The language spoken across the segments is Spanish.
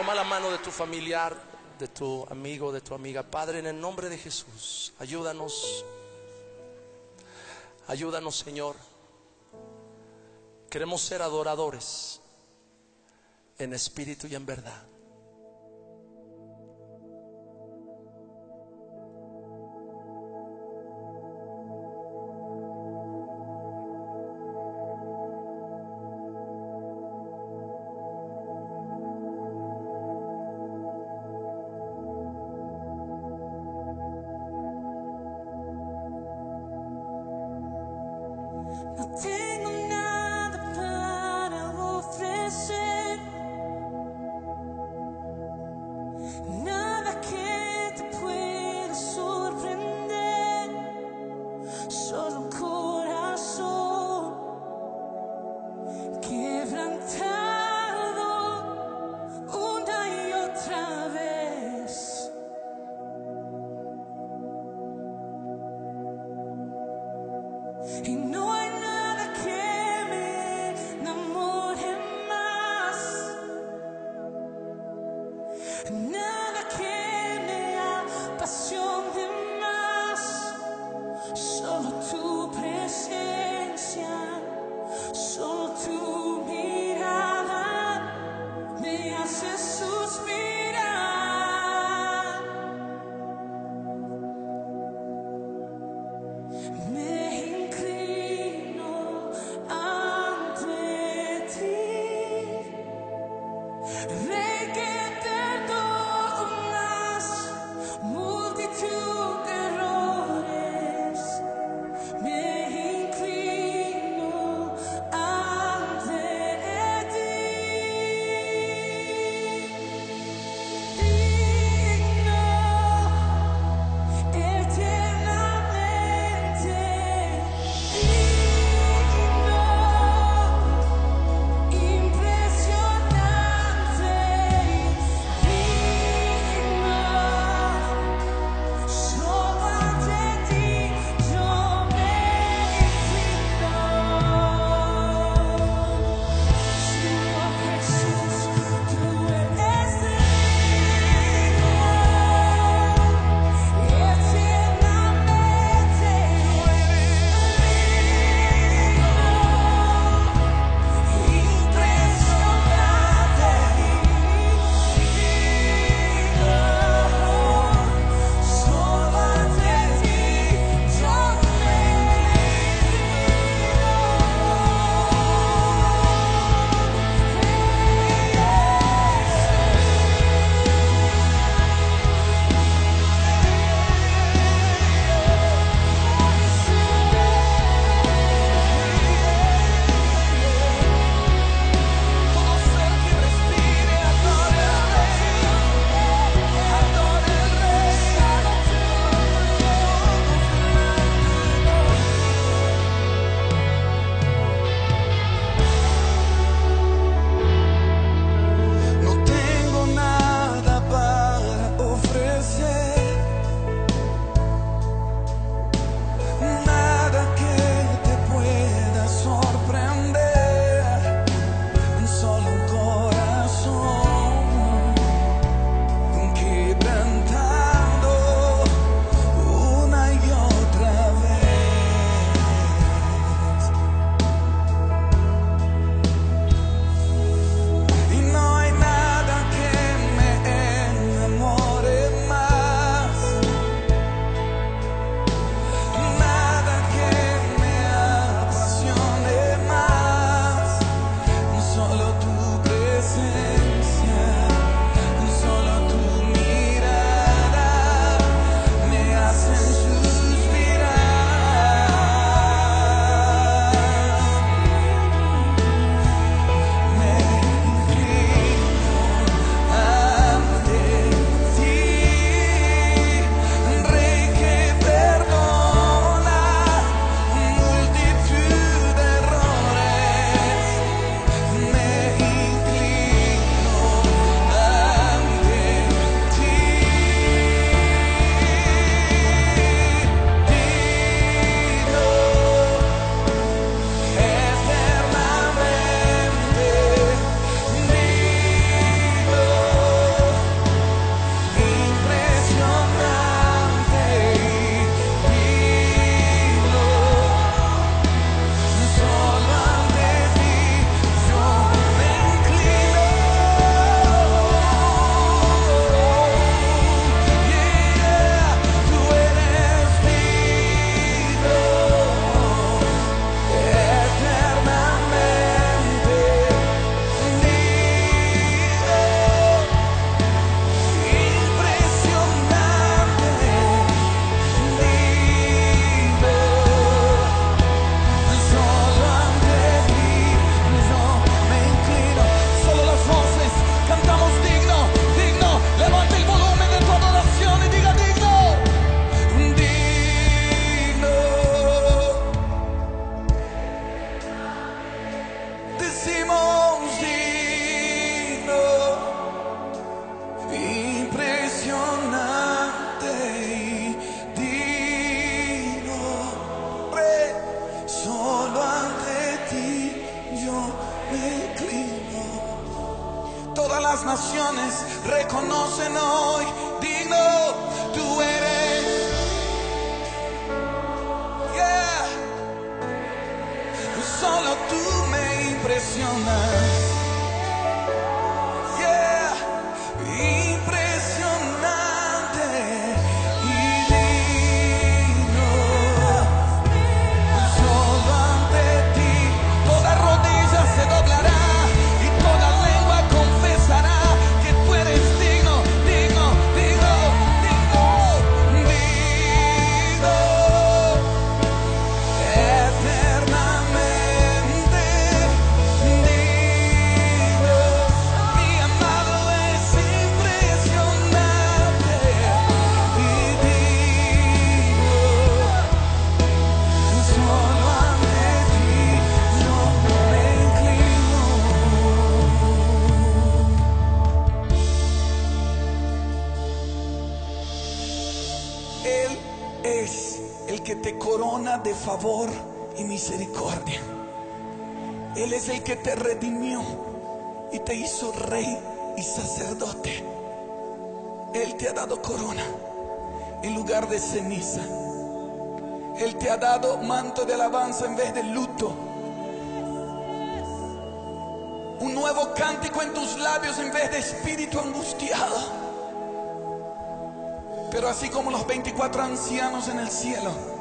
Toma la mano de tu familiar, de tu amigo, de tu amiga. Padre, en el nombre de Jesús, ayúdanos. Ayúdanos, Señor. Queremos ser adoradores en espíritu y en verdad. Y no y misericordia. Él es el que te redimió y te hizo rey y sacerdote. Él te ha dado corona en lugar de ceniza. Él te ha dado manto de alabanza en vez de luto. Un nuevo cántico en tus labios en vez de espíritu angustiado. Pero así como los 24 ancianos en el cielo,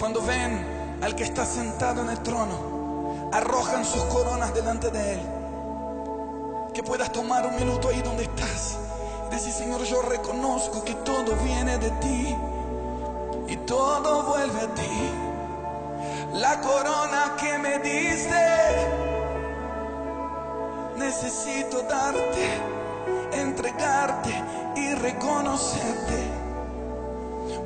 cuando ven al que está sentado en el trono, arrojan sus coronas delante de él. Que puedas tomar un minuto ahí donde estás. Decir, Señor, yo reconozco que todo viene de ti y todo vuelve a ti. La corona que me diste, necesito darte, entregarte y reconocerte.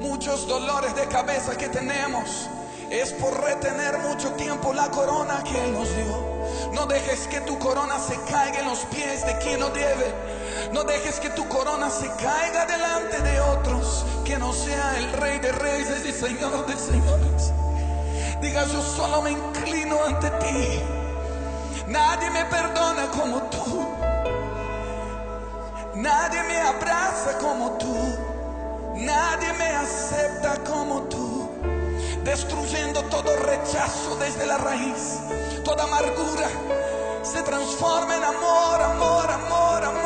Muchos dolores de cabeza que tenemos es por retener mucho tiempo la corona que Él nos dio. No dejes que tu corona se caiga en los pies de quien no debe. No dejes que tu corona se caiga delante de otros. Que no sea el rey de reyes y señor de señores. Diga, yo solo me inclino ante ti. Nadie me perdona como tú. Nadie me abraza como tú. Nadie me acepta como tú. Destruyendo todo rechazo desde la raíz. Toda amargura se transforma en amor, amor, amor, amor.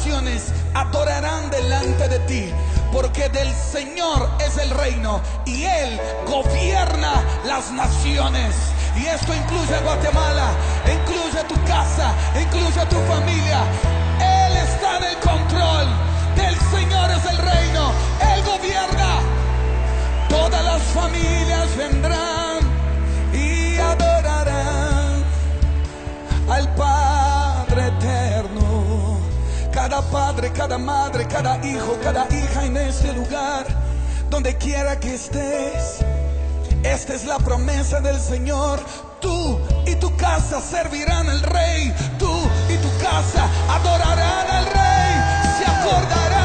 Naciones adorarán delante de ti. Porque del Señor es el reino y Él gobierna las naciones. Y esto incluye a Guatemala, incluye tu casa, incluye tu familia. Cada madre, cada hijo, cada hija en este lugar, donde quiera que estés. Esta es la promesa del Señor. Tú y tu casa servirán al Rey. Tú y tu casa adorarán al Rey. Se acordarán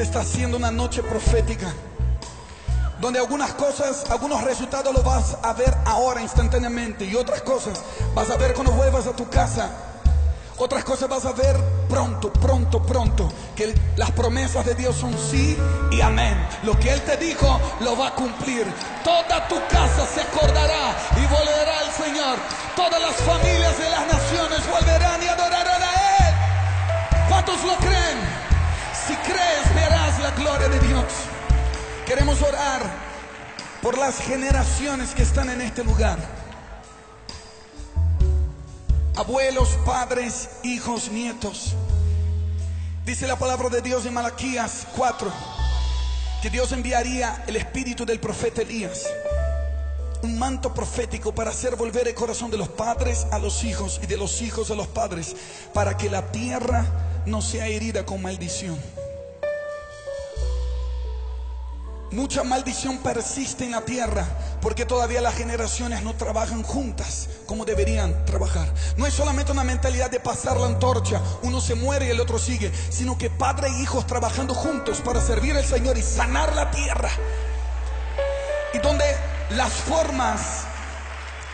Esta está siendo una noche profética. Donde algunas cosas, algunos resultados los vas a ver ahora instantáneamente y otras cosas vas a ver cuando vuelvas a tu casa. Otras cosas vas a ver pronto, pronto, pronto. Que las promesas de Dios son sí y amén. Lo que Él te dijo lo va a cumplir. Toda tu casa se acordará y volverá al Señor. Todas las familias de las naciones volverán y adorarán a Él. ¿Cuántos lo creen? La gloria de Dios. Queremos orar por las generaciones que están en este lugar. Abuelos, padres, hijos, nietos. Dice la palabra de Dios en Malaquías 4 que Dios enviaría el espíritu del profeta Elías, un manto profético para hacer volver el corazón de los padres a los hijos y de los hijos a los padres, para que la tierra no sea herida con maldición. Mucha maldición persiste en la tierra porque todavía las generaciones no trabajan juntas como deberían trabajar. No es solamente una mentalidad de pasar la antorcha, uno se muere y el otro sigue, sino que padre e hijos trabajando juntos para servir al Señor y sanar la tierra. Y donde las formas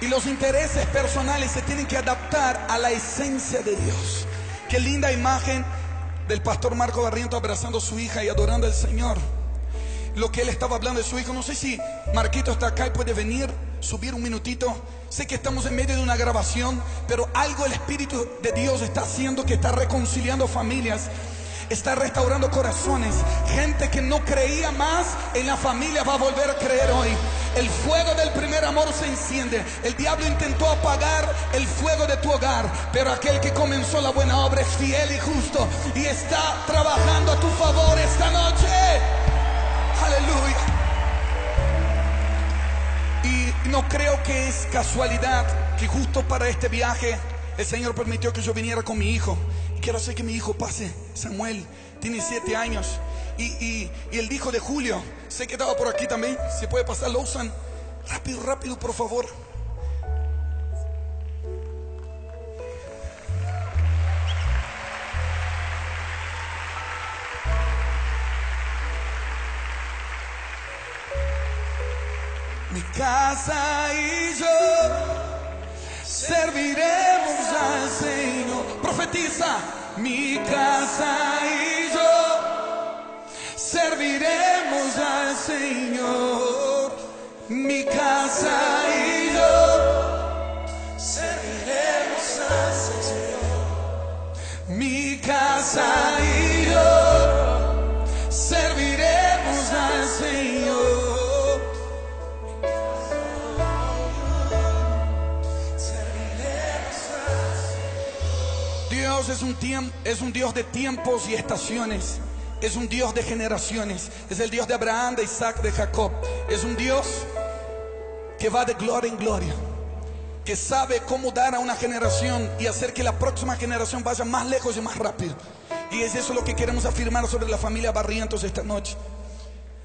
y los intereses personales se tienen que adaptar a la esencia de Dios. Qué linda imagen del pastor Marco Barriento abrazando a su hija y adorando al Señor lo que él estaba hablando de su hijo. No sé si Marquito está acá y puede venir, subir un minutito. Sé que estamos en medio de una grabación, pero algo el Espíritu de Dios está haciendo que está reconciliando familias. está restaurando corazones. Gente que no creía más en la familia va a volver a creer hoy. El fuego del primer amor se enciende. El diablo intentó apagar el fuego de tu hogar, pero aquel que comenzó la buena obra es fiel y justo y está trabajando a tu favor esta noche. No creo que es casualidad que justo para este viaje el Señor permitió que yo viniera con mi hijo. Quiero hacer que mi hijo pase. Samuel tiene siete años. Y, y- el hijo de Julio, sé que estaba por aquí también. Si puede pasar, lo usan. Rápido, rápido, por favor. Casa y yo serviremos al Señor. Profetiza, mi casa y yo serviremos al Señor. Mi casa y yo serviremos al Señor. Mi casa y Es un, es un Dios de tiempos y estaciones. Es un Dios de generaciones. Es el Dios de Abraham, de Isaac, de Jacob. Es un Dios que va de gloria en gloria. Que sabe cómo dar a una generación y hacer que la próxima generación vaya más lejos y más rápido. Y es eso lo que queremos afirmar sobre la familia Barrientos esta noche.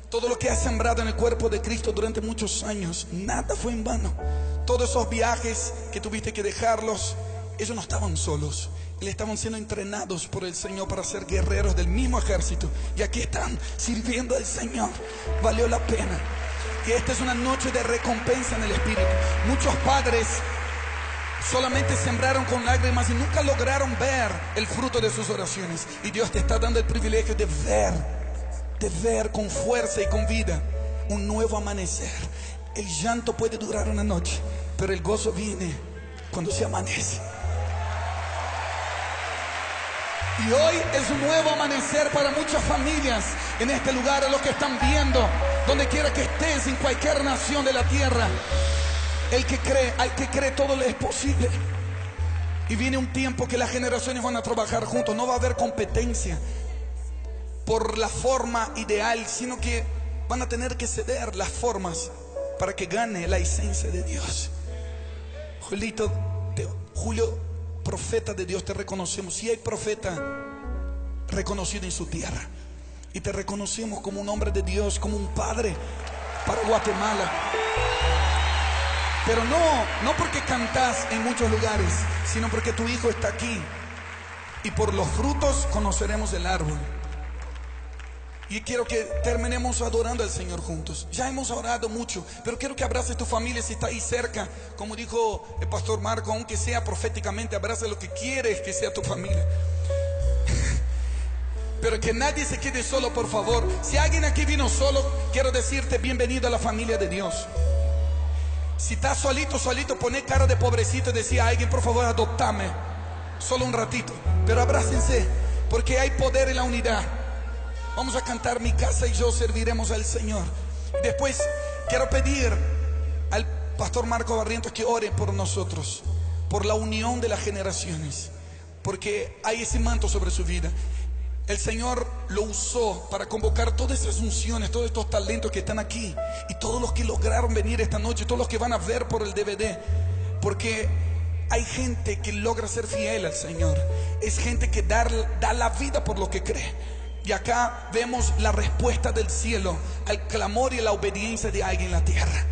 Todo lo que has sembrado en el cuerpo de Cristo durante muchos años, nada fue en vano. Todos esos viajes que tuviste que dejarlos, ellos no estaban solos. Le estaban siendo entrenados por el Señor para ser guerreros del mismo ejército. Y aquí están sirviendo al Señor. Valió la pena. Y esta es una noche de recompensa en el Espíritu. Muchos padres solamente sembraron con lágrimas y nunca lograron ver el fruto de sus oraciones. Y Dios te está dando el privilegio de ver, de ver con fuerza y con vida un nuevo amanecer. El llanto puede durar una noche, pero el gozo viene cuando se amanece. Y hoy es un nuevo amanecer para muchas familias en este lugar, a los que están viendo, donde quiera que estés, en cualquier nación de la tierra. El que cree, al que cree todo le es posible. Y viene un tiempo que las generaciones van a trabajar juntos, no va a haber competencia por la forma ideal, sino que van a tener que ceder las formas para que gane la esencia de Dios. Julito, Julio, profeta de Dios, te reconocemos. Si hay profeta reconocido en su tierra, y te reconocemos como un hombre de Dios, como un padre para Guatemala. Pero no, no porque cantás en muchos lugares, sino porque tu hijo está aquí. Y por los frutos conoceremos el árbol. Y quiero que terminemos adorando al Señor juntos. Ya hemos orado mucho, pero quiero que abraces tu familia si está ahí cerca. Como dijo el pastor Marco, aunque sea proféticamente, abraza lo que quieres que sea tu familia. Pero que nadie se quede solo, por favor. Si alguien aquí vino solo, quiero decirte bienvenido a la familia de Dios. Si estás solito, solito, poné cara de pobrecito y decía a alguien, por favor, adoptame. Solo un ratito. Pero abrácense, porque hay poder en la unidad. Vamos a cantar mi casa y yo serviremos al Señor. Después quiero pedir al pastor Marco Barrientos que ore por nosotros, por la unión de las generaciones, porque hay ese manto sobre su vida. El Señor lo usó para convocar todas esas unciones, todos estos talentos que están aquí y todos los que lograron venir esta noche, todos los que van a ver por el DVD, porque hay gente que logra ser fiel al Señor, es gente que dar- da la vida por lo que cree. Y acá vemos la respuesta del cielo al clamor y la obediencia de alguien en la tierra.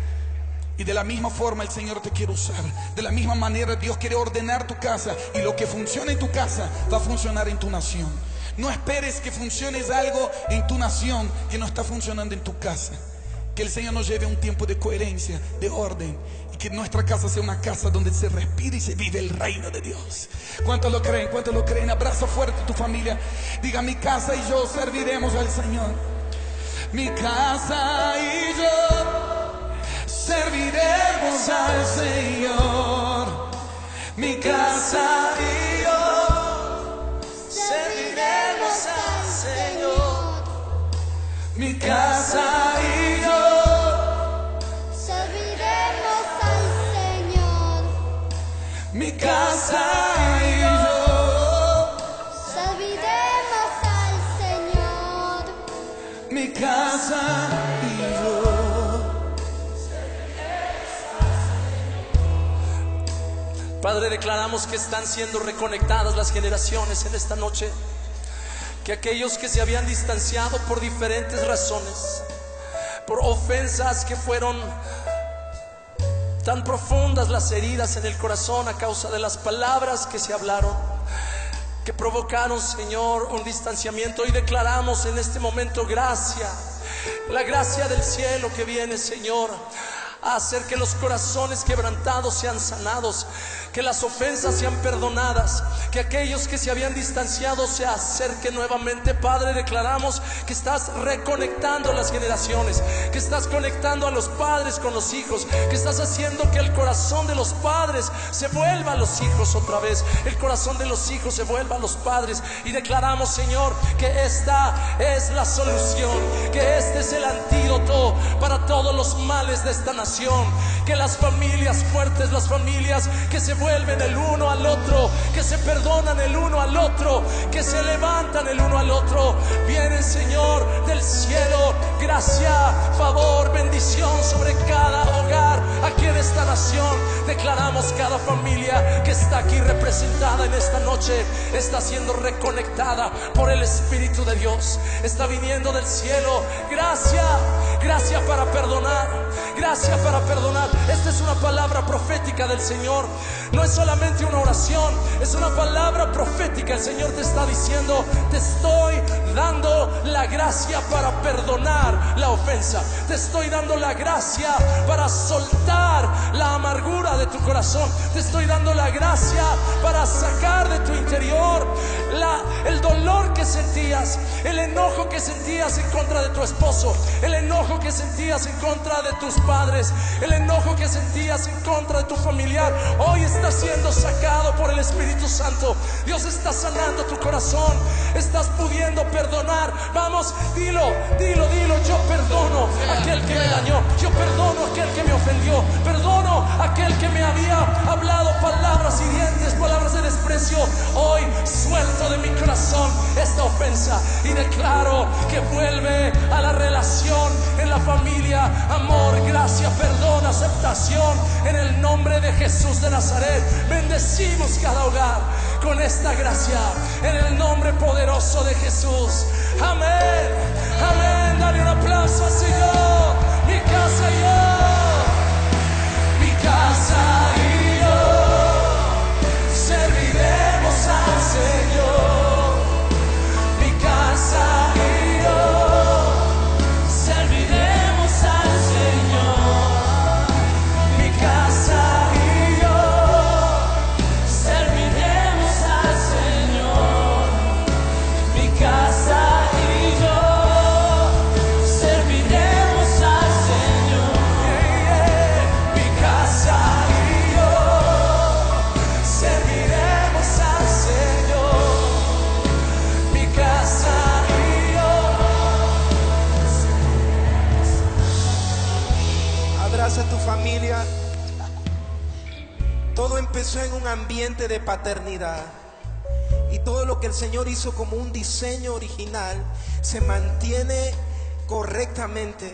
Y de la misma forma el Señor te quiere usar. De la misma manera Dios quiere ordenar tu casa. Y lo que funciona en tu casa va a funcionar en tu nación. No esperes que funcione algo en tu nación que no está funcionando en tu casa. Que el Señor nos lleve a un tiempo de coherencia, de orden. Y que nuestra casa sea una casa donde se respira y se vive el reino de Dios. ¿Cuántos lo creen? ¿Cuántos lo creen? Abraza fuerte a tu familia. Diga mi casa y yo serviremos al Señor. Mi casa y yo serviremos al Señor. Mi casa y yo serviremos al casa y declaramos que están siendo reconectadas las generaciones en esta noche. Que aquellos que se habían distanciado por diferentes razones, por ofensas que fueron tan profundas las heridas en el corazón a causa de las palabras que se hablaron, que provocaron, Señor, un distanciamiento. Y declaramos en este momento gracia, la gracia del cielo que viene, Señor, a hacer que los corazones quebrantados sean sanados, que las ofensas sean perdonadas, que aquellos que se habían distanciado se acerquen nuevamente. Padre, declaramos que estás reconectando las generaciones, que estás conectando a los padres con los hijos, que estás haciendo que el corazón de los padres se vuelva a los hijos otra vez, el corazón de los hijos se vuelva a los padres. Y declaramos, Señor, que esta es la solución, que este es el antídoto para todos los males de esta nación, que las familias fuertes, las familias que se vuelven el uno al otro, que se perdonan el uno al otro, que se levantan el uno al otro, vienen, Señor, del cielo, gracia, favor, bendición sobre cada hogar aquí en esta nación. Declaramos cada familia que está aquí representada en esta noche, está siendo reconectada por el Espíritu de Dios, está viniendo del cielo. Gracia, gracia para perdonar, gracia para perdonar. Esta es una palabra profética del Señor. No es solamente una oración, es una palabra profética. El Señor te está diciendo, te estoy dando la gracia para perdonar la ofensa. Te estoy dando la gracia para soltar la amargura de tu corazón. Te estoy dando la gracia para sacar de tu interior el dolor que sentías, el enojo que sentías en contra de tu esposo, el enojo que sentías en contra de tus padres, el enojo que sentías en contra de tu familiar. Hoy está siendo sacado por el Espíritu Santo. Dios está sanando tu corazón. Estás pudiendo perdonar. Vamos, dilo, dilo, dilo. Yo perdono a aquel que me dañó. Yo perdono a aquel que me ofendió. Perdono a aquel que me había hablado palabras hirientes, palabras de desprecio. Hoy suelto de mi corazón esta ofensa y declaro que vuelve a la relación en la familia. Gracia, perdón, aceptación. En el nombre de Jesús de Nazaret. Bendecimos cada hogar con esta gracia. En el nombre poderoso de Jesús. Amén. Amén. Dale un aplauso al Señor. Mi casa y yo. Ambiente de paternidad. Y todo lo que el Señor hizo como un diseño original se mantiene correctamente.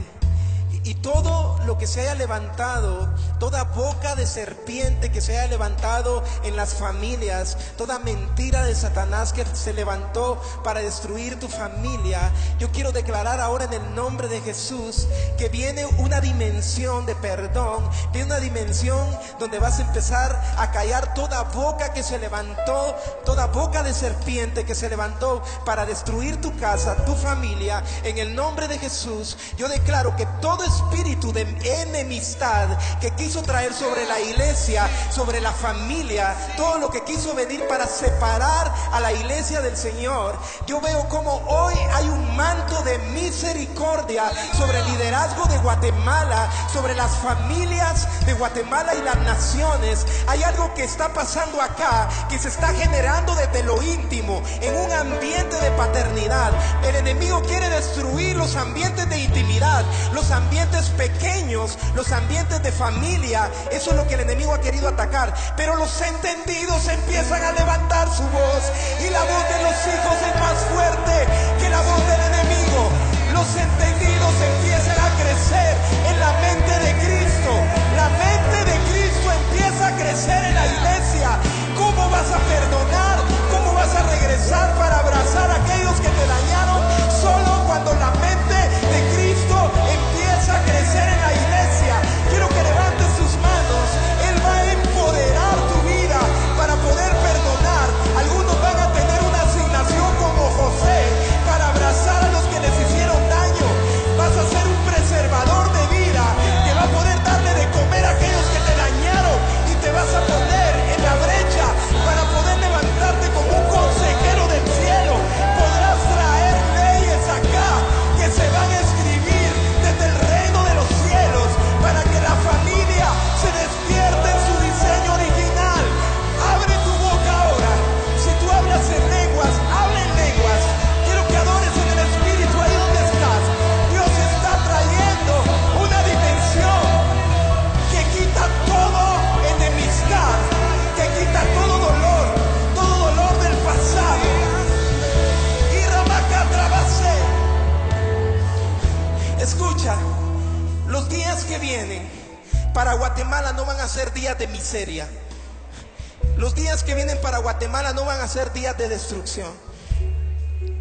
Y- todo lo que se haya levantado, toda boca de serpiente que se haya levantado en las familias, toda mentira de Satanás que se levantó para destruir tu familia, yo quiero declarar ahora en el nombre de Jesús que viene una dimensión de perdón, viene una dimensión donde vas a empezar a callar toda boca que se levantó, toda boca de serpiente que se levantó para destruir tu casa, tu familia. En el nombre de Jesús, yo declaro que todo espíritu de enemistad que quiso traer sobre la iglesia, sobre la familia, todo lo que quiso venir para separar a la iglesia del Señor, yo veo como hoy hay un manto de misericordia sobre el liderazgo de Guatemala, sobre las familias de Guatemala y las naciones. Hay algo que está pasando acá, que se está generando desde lo íntimo, en un ambiente de paternidad. El enemigo quiere destruir los ambientes de intimidad, los ambientes pequeños, los ambientes de familia. Eso es lo que el enemigo ha querido atacar. Pero los entendidos empiezan a levantar su voz y la voz de los hijos es más fuerte que la voz del enemigo. Los entendidos empiezan a crecer en la mente de Cristo. La mente de Cristo empieza a crecer en la iglesia. ¿Cómo vas a perdonar? ¿Cómo vas a regresar para abrazar a aquellos que te dañaron?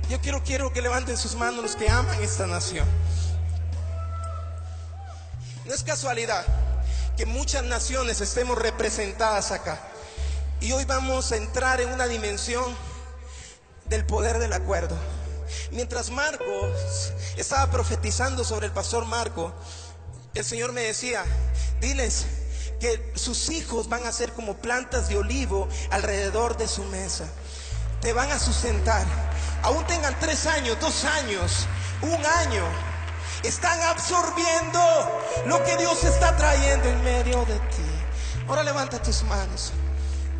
Yo quiero, quiero que levanten sus manos los que aman esta nación. No es casualidad que muchas naciones estemos representadas acá. Y hoy vamos a entrar en una dimensión del poder del acuerdo. Mientras Marcos estaba profetizando sobre el pastor Marco, el Señor me decía, diles que sus hijos van a ser como plantas de olivo alrededor de su mesa. Te van a sustentar. Aún tengan tres años, dos años, un año. Están absorbiendo lo que Dios está trayendo en medio de ti. Ahora levanta tus manos.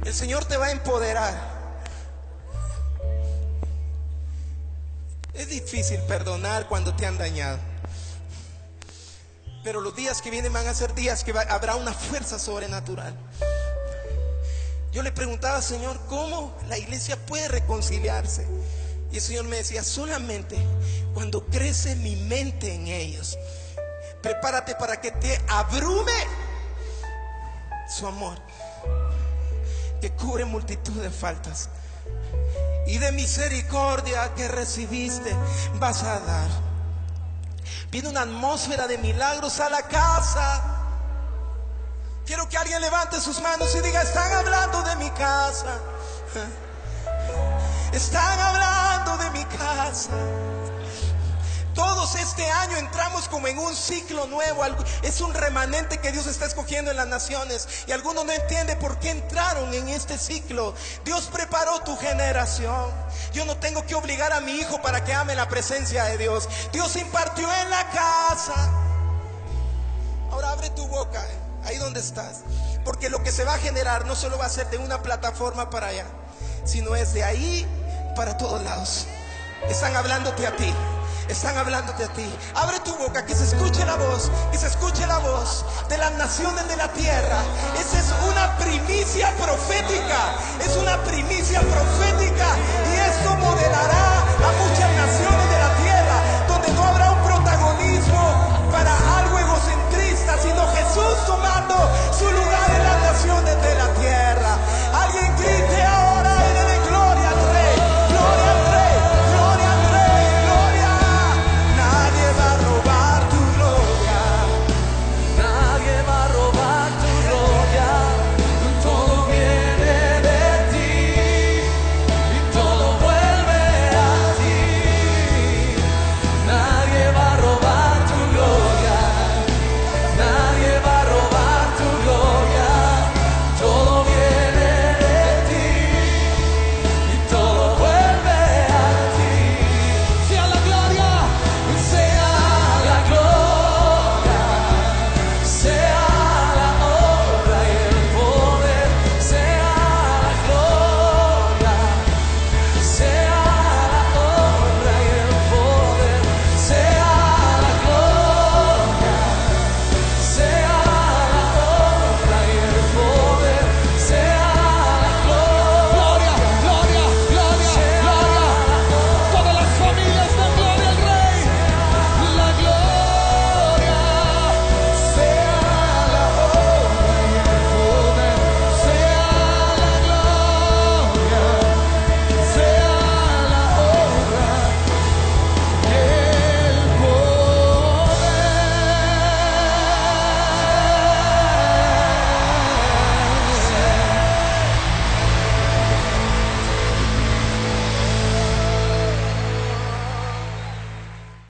El Señor te va a empoderar. Es difícil perdonar cuando te han dañado. Pero los días que vienen van a ser días que habrá una fuerza sobrenatural. Yo le preguntaba, Señor, ¿cómo la iglesia puede reconciliarse? Y el Señor me decía, solamente cuando crece mi mente en ellos. Prepárate para que te abrume su amor, que cubre multitud de faltas. Y de misericordia que recibiste vas a dar. Viene una atmósfera de milagros a la casa. Quiero que alguien levante sus manos y diga, están hablando de mi casa. Están hablando de mi casa. Todos este año entramos como en un ciclo nuevo. Es un remanente que Dios está escogiendo en las naciones. Y algunos no entienden por qué entraron en este ciclo. Dios preparó tu generación. Yo no tengo que obligar a mi hijo para que ame la presencia de Dios. Dios impartió en la casa. Ahora abre tu boca, ahí donde estás. Porque lo que se va a generar no solo va a ser de una plataforma para allá, sino es de ahí para todos lados. Están hablándote a ti. Están hablándote a ti. Abre tu boca, que se escuche la voz, que se escuche la voz de las naciones de la tierra. Esa es una primicia profética. Es una primicia profética. Y esto modelará a muchas naciones. tomando su lugar en las naciones de la tierra. Alguien grite.